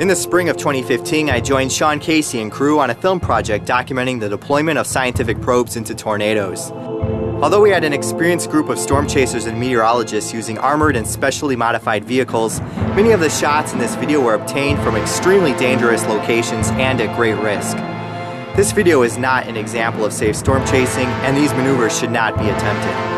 In the spring of 2015, I joined Sean Casey and crew on a film project documenting the deployment of scientific probes into tornadoes. Although we had an experienced group of storm chasers and meteorologists using armored and specially modified vehicles, many of the shots in this video were obtained from extremely dangerous locations and at great risk. This video is not an example of safe storm chasing, and these maneuvers should not be attempted.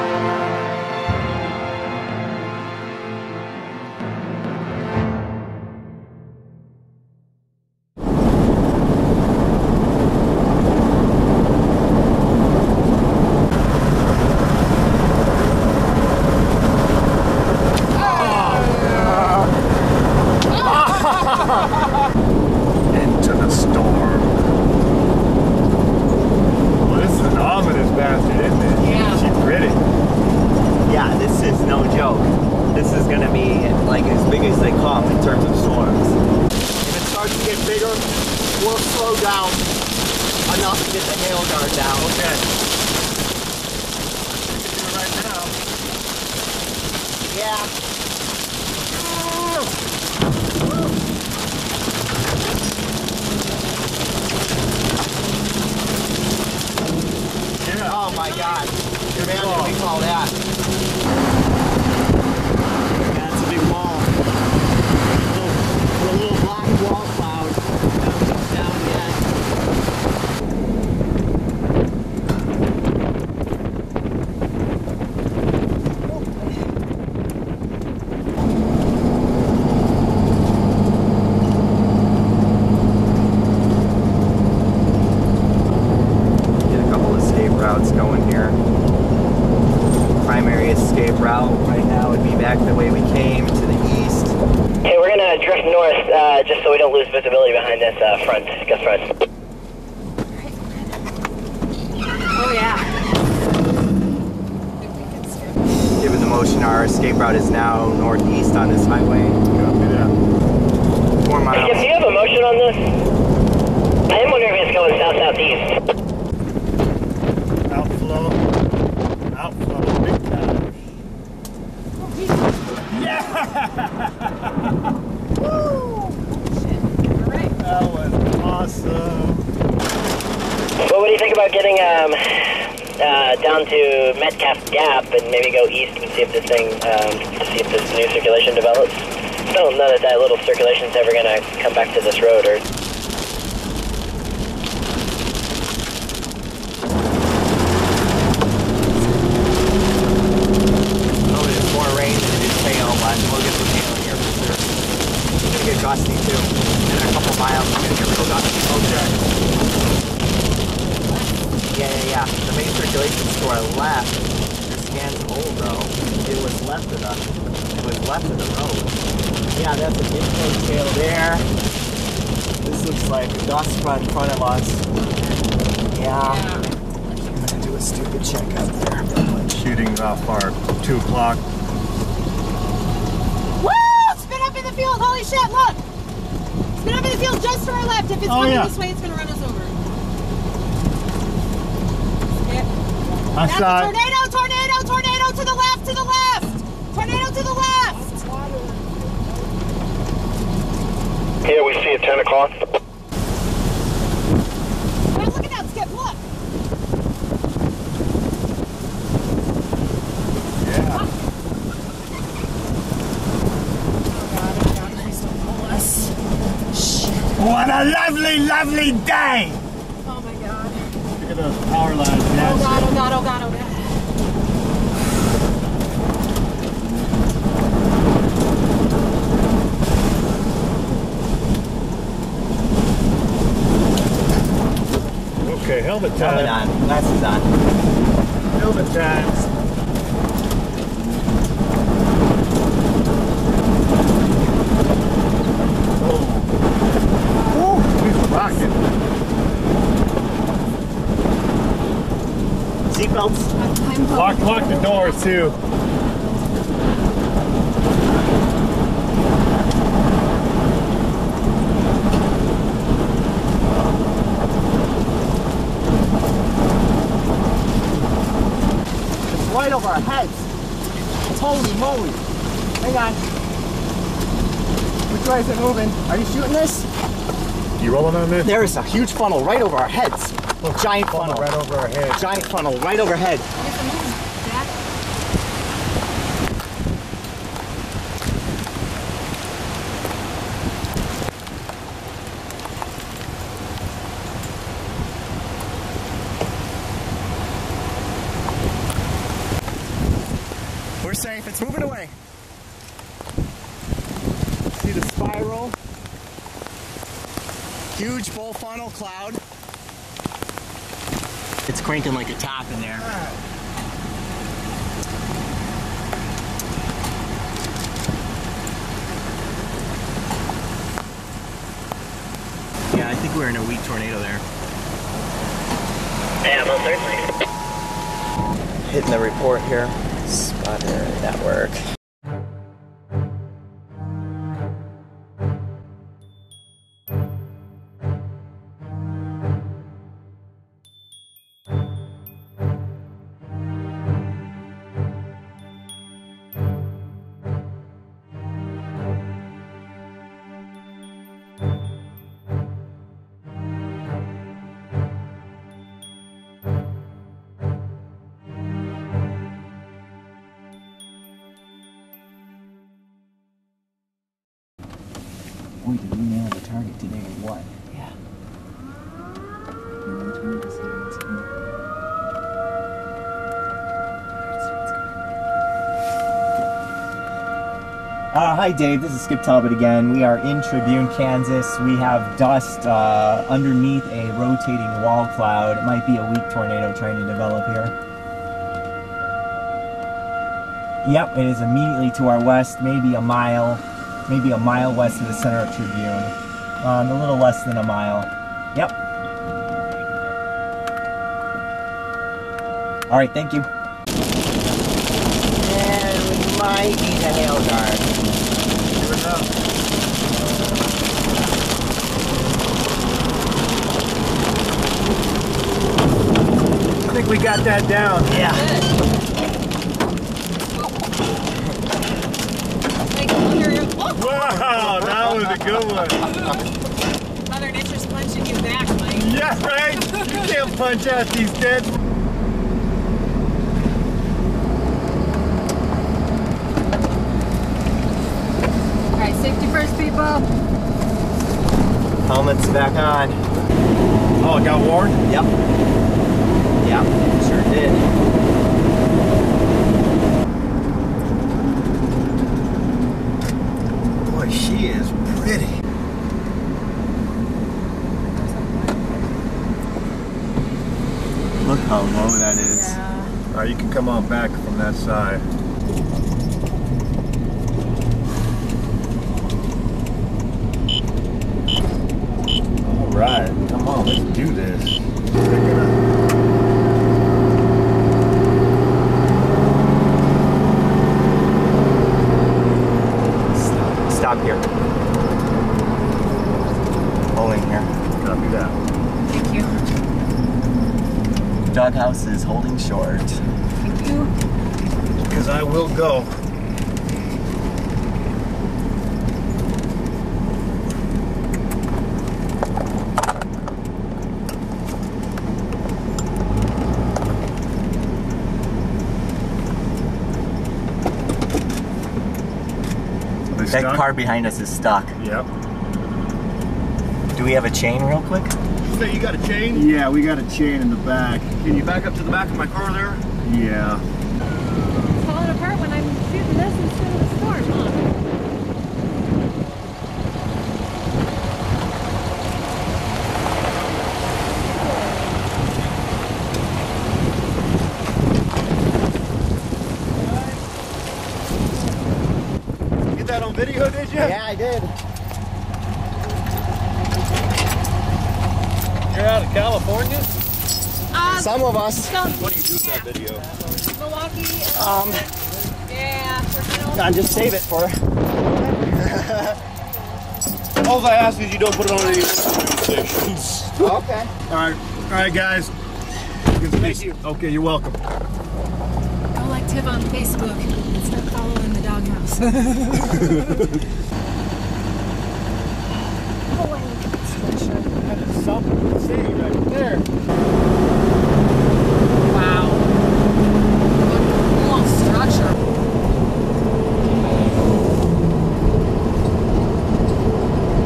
motion. Our escape route is now northeast on this highway. Four miles. Hey, do you have a motion on this? I am wondering if it's going south southeast. Outflow. Outflow. Big time. Yeah! Woo! Shit. All right. That was awesome. Well, what do you think about getting um? uh, down to Metcalf Gap and maybe go east and see if this thing, um, see if this new circulation develops. Still don't know that that little circulation's ever going to come back to this road or... Across me too, in a couple miles. left. The main circulation store left. This hand's old though. It was left of the it was left of the road. Yeah, that's a big tail there. This looks like a dust spot in front of us. Yeah. I'm gonna do a stupid check checkup there. Shooting's off our two o'clock. Woo! Spin up in the field, holy shit, look! It's been up in the field just to our left. If it's oh, coming yeah. this way, it's gonna run us over. I That's saw a tornado, tornado, tornado to the left, to the left. Tornado to the left. Yeah, we see at 10 o'clock. Look at that, Skip, look. Yeah. What a lovely, lovely day! Oh my god. Look at those power lines oh god, oh god, oh god, oh god. Okay, helmet time. Helmet on, glasses on. Helmet time. Lock, lock the doors too. It's right over our heads. Holy moly. Hang on. Which way is it moving? Are you shooting this? You rolling on this? There is a huge funnel right over our heads. Oh, a giant funnel. Right over our head. Giant funnel right overhead. You have to move back. We're safe. It's moving away. See the spiral? Huge full funnel cloud. It's cranking like a top in there. Yeah, I think we're in a weak tornado there. Hitting the report here. Spotter network. Boy, did we nail the target today or what? Yeah. Uh, hi, Dave. This is Skip Talbot again. We are in Tribune, Kansas. We have dust uh, underneath a rotating wall cloud. It might be a weak tornado trying to develop here. Yep, it is immediately to our west, maybe a mile, maybe a mile west of the center of Tribune. Um, a little less than a mile. Yep. All right, thank you. And we might be the hail guard. Here we go. I think we got that down. Yeah. Wow, that was a good one. Mother Nature's punching you back, Mike. Yeah, right? You can't punch out these dead. All right, safety first, people. Helmets back on. Oh, it got warned? Yep. Yep, sure did. Boy, she is pretty. Look how low that is. Yeah. All right, you can come on back from that side. All right, come on, let's do this. Stop, stop here. Pulling here. Copy that. Thank you. Doghouse is holding short. Thank you. Because I will go. That stuck? car behind us is stuck. Yep. Do we have a chain real quick? Say you got a chain? Yeah, we got a chain in the back. Can you back up to the back of my car there? Yeah. It's falling apart when I'm shooting this instead of the storm, huh? Get video, did you? Yeah, I did. You're out of California? Uh, Some of us. so, What do you do with that video? Milwaukee. Um, Yeah, we're just save it for. All I ask is you don't put it on any stations. Okay. All right, all right, guys. Thank you. Okay, you're welcome. Go like Tip on Facebook and start following Wow.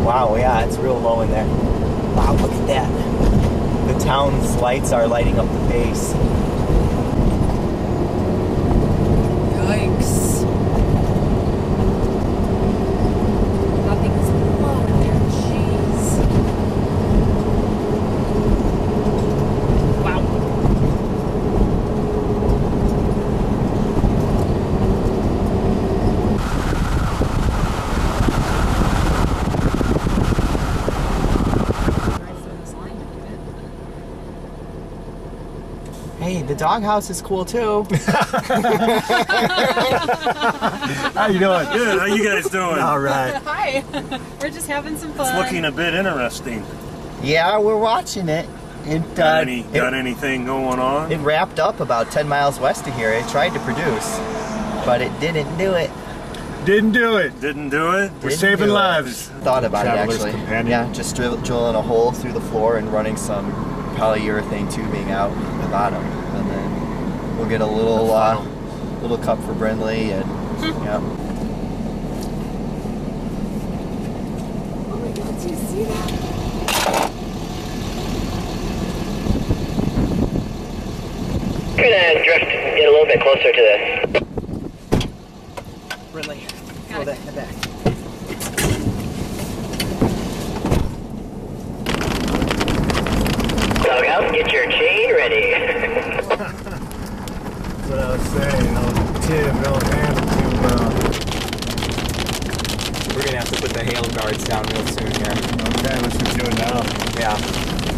Wow, yeah, it's real low in there. Wow, look at that. The town's lights are lighting up the base. Doghouse is cool too. How you doing? Good. How you guys doing? All right. Hi. We're just having some fun. It's looking a bit interesting. Yeah, we're watching it. It, uh, Got any it, got anything going on? it wrapped up about 10 miles west of here. It tried to produce, but it didn't do it. Didn't do it. Didn't do it. We're Didn't saving do it. lives. Thought about Traveler's it actually. companion. Yeah, just drill, drilling a hole through the floor and running some polyurethane tubing out the bottom, and then we'll get a little uh, little cup for Brindley and yeah. Oh my god, do you see that? Gonna drift, get a little bit closer to this. Brindley, Got throw it. that in the back. Get your chain ready. What I was saying. Tim, no uh, We're gonna have to put the hail guards down real soon here. okay, let's just do it now. Yeah.